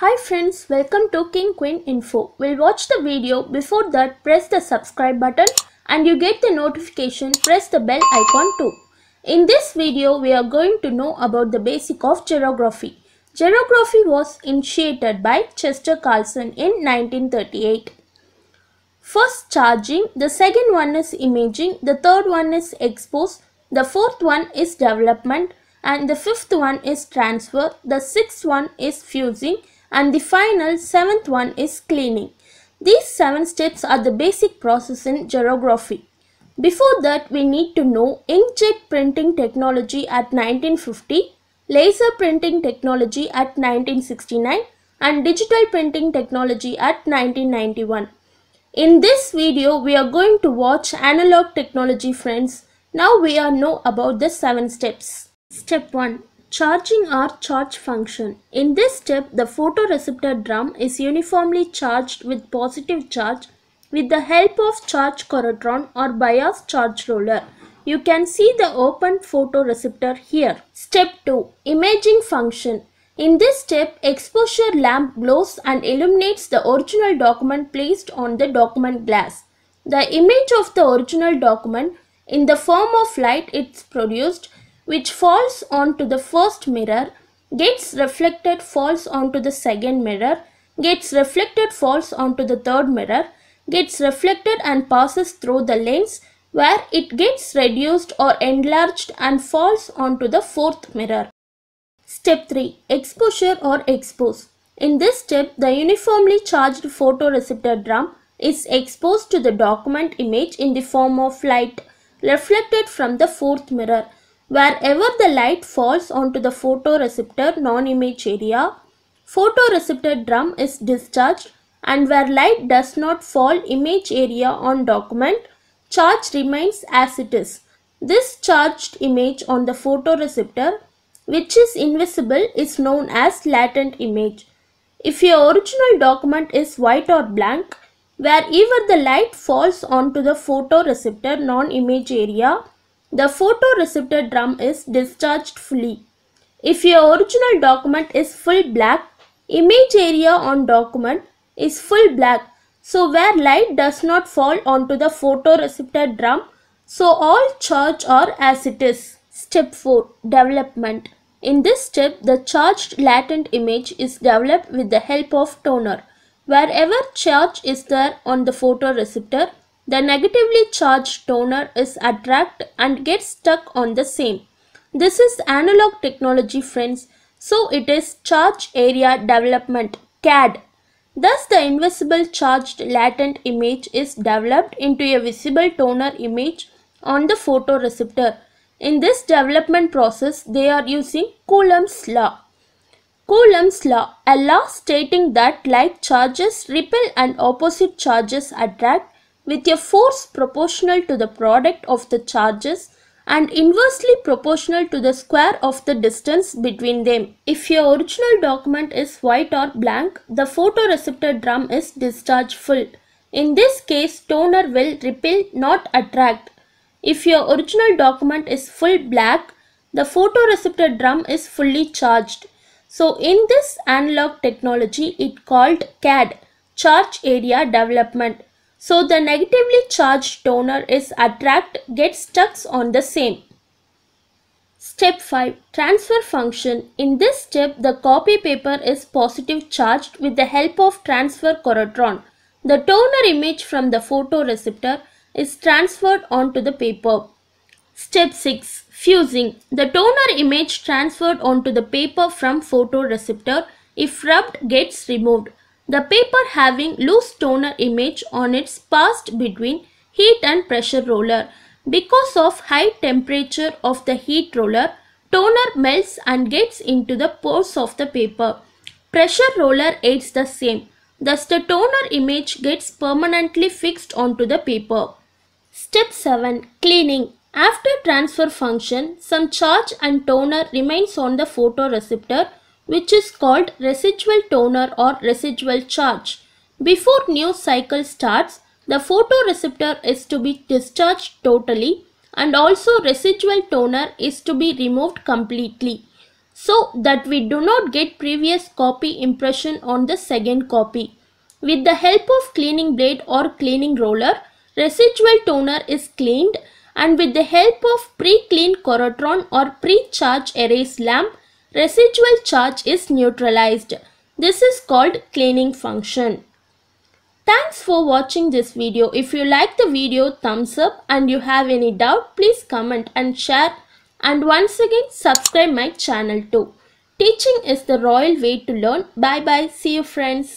Hi friends, welcome to King Queen Info. We'll watch the video. Before that, press the subscribe button and you get the notification, press the bell icon too. In this video, we are going to know about the basic of xerography. Xerography was initiated by Chester Carlson in 1938. First charging, the second one is imaging, the third one is expose, the fourth one is development and the fifth one is transfer, the sixth one is fusing and the final seventh one is cleaning. These seven steps are the basic process in xerography. Before that we need to know inkjet printing technology at 1950, laser printing technology at 1969 and digital printing technology at 1991. In this video we are going to watch analog technology friends. Now we are know about the seven steps. Step 1 Charging or charge function. In this step, the photoreceptor drum is uniformly charged with positive charge with the help of charge corotron or bias charge roller. You can see the open photoreceptor here. Step 2. Imaging function. In this step, exposure lamp glows and illuminates the original document placed on the document glass. The image of the original document in the form of light is produced which falls onto the first mirror, gets reflected falls onto the second mirror, gets reflected falls onto the third mirror, gets reflected and passes through the lens where it gets reduced or enlarged and falls onto the fourth mirror. Step 3. Exposure or expose. In this step, the uniformly charged photoreceptor drum is exposed to the document image in the form of light reflected from the fourth mirror Wherever the light falls onto the photoreceptor non-image area, photoreceptor drum is discharged and where light does not fall image area on document, charge remains as it is. This charged image on the photoreceptor which is invisible is known as latent image. If your original document is white or blank, wherever the light falls onto the photoreceptor non-image area, the photoreceptor drum is discharged fully. If your original document is full black, image area on document is full black. So where light does not fall onto the photoreceptor drum, so all charge are as it is. Step 4. Development. In this step, the charged latent image is developed with the help of toner. Wherever charge is there on the photoreceptor, the negatively charged toner is attracted and gets stuck on the same. This is analog technology friends. So it is charge area development CAD. Thus the invisible charged latent image is developed into a visible toner image on the photoreceptor. In this development process they are using Coulomb's law. Coulomb's law, a law stating that like charges repel and opposite charges attract with a force proportional to the product of the charges and inversely proportional to the square of the distance between them. If your original document is white or blank, the photoreceptor drum is discharged full. In this case, toner will repel not attract. If your original document is full black, the photoreceptor drum is fully charged. So in this analog technology, it called CAD, Charge Area Development. So the negatively charged toner is attract gets stuck on the same. Step 5 Transfer function. In this step the copy paper is positive charged with the help of transfer corotron. The toner image from the photoreceptor is transferred onto the paper. Step 6 Fusing. The toner image transferred onto the paper from photoreceptor if rubbed gets removed. The paper having loose toner image on its passed between heat and pressure roller. Because of high temperature of the heat roller, toner melts and gets into the pores of the paper. Pressure roller aids the same. Thus the toner image gets permanently fixed onto the paper. Step 7. Cleaning. After transfer function, some charge and toner remains on the photoreceptor which is called residual toner or residual charge. Before new cycle starts, the photoreceptor is to be discharged totally and also residual toner is to be removed completely. so that we do not get previous copy impression on the second copy. With the help of cleaning blade or cleaning roller, residual toner is cleaned and with the help of pre-cleaned Corotron or pre-charge erase lamp, residual charge is neutralized. This is called cleaning function. Thanks for watching this video. If you like the video, thumbs up and you have any doubt, please comment and share and once again subscribe my channel too. Teaching is the royal way to learn. Bye bye. See you friends.